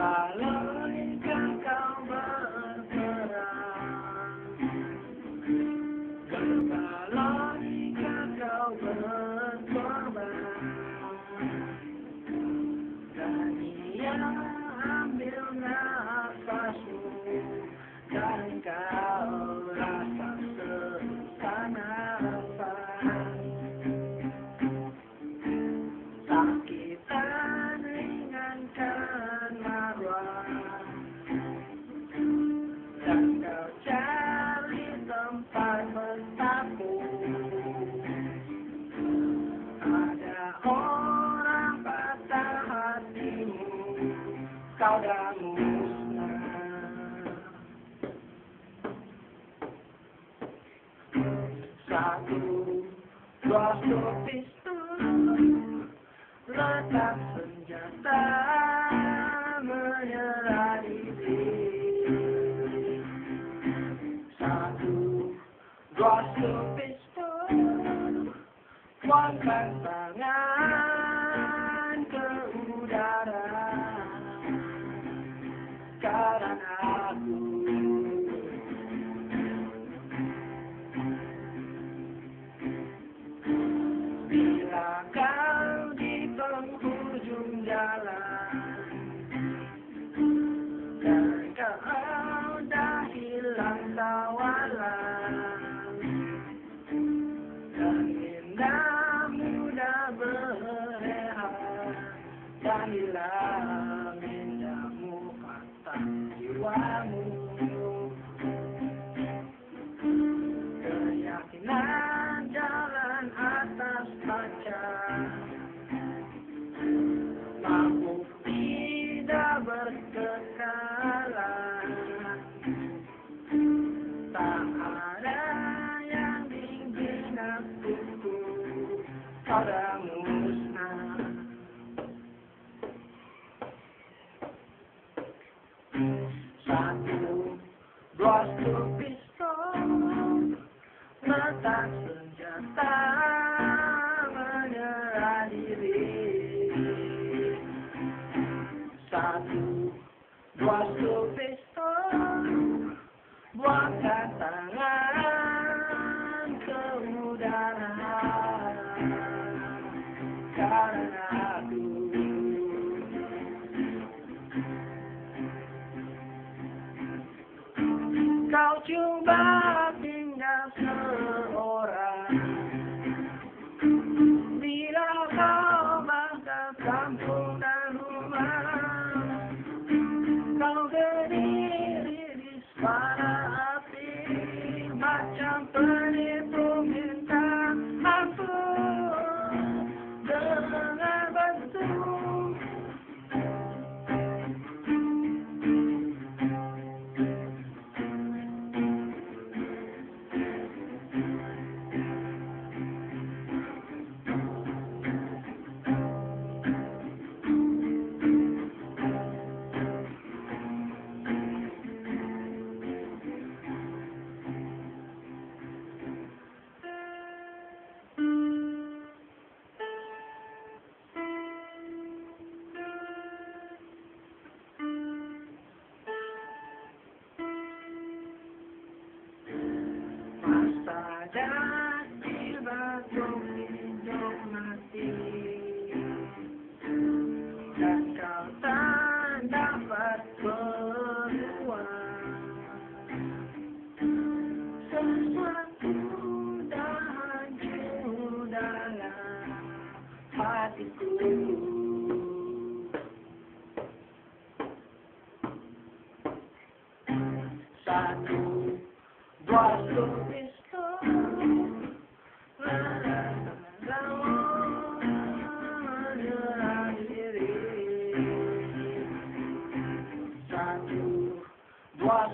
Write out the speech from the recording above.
Balon kakang berperang Balon kakau berkorban Dan ia ambil kau dah musnah. Satu Bosok pistol Letak senjata Menyerah diri. Satu dua pistol Tuangkan tangan ke وامور I. Bye. What